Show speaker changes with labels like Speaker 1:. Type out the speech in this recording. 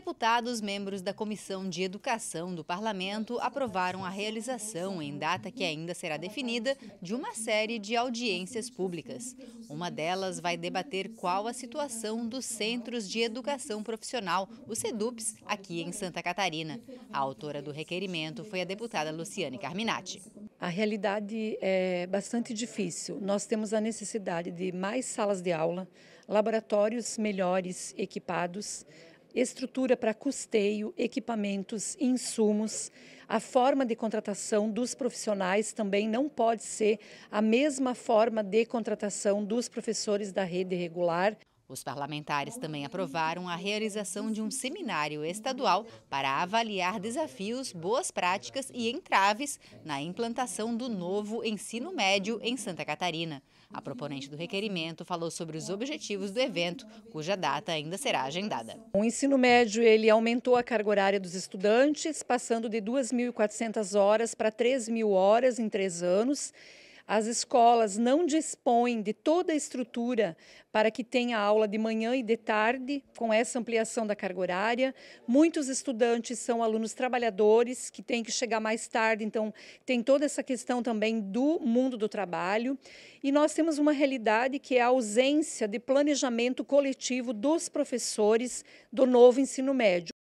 Speaker 1: Deputados membros da Comissão de Educação do Parlamento aprovaram a realização, em data que ainda será definida, de uma série de audiências públicas. Uma delas vai debater qual a situação dos Centros de Educação Profissional, os CEDUPs, aqui em Santa Catarina. A autora do requerimento foi a deputada Luciane Carminati.
Speaker 2: A realidade é bastante difícil. Nós temos a necessidade de mais salas de aula, laboratórios melhores equipados, estrutura para custeio, equipamentos, insumos. A forma de contratação dos profissionais também não pode ser a mesma forma de contratação dos professores da rede regular.
Speaker 1: Os parlamentares também aprovaram a realização de um seminário estadual para avaliar desafios, boas práticas e entraves na implantação do novo ensino médio em Santa Catarina. A proponente do requerimento falou sobre os objetivos do evento, cuja data ainda será agendada.
Speaker 2: O ensino médio ele aumentou a carga horária dos estudantes, passando de 2.400 horas para 3.000 horas em três anos as escolas não dispõem de toda a estrutura para que tenha aula de manhã e de tarde, com essa ampliação da carga horária. Muitos estudantes são alunos trabalhadores que têm que chegar mais tarde, então tem toda essa questão também do mundo do trabalho. E nós temos uma realidade que é a ausência de planejamento coletivo dos professores do novo ensino médio.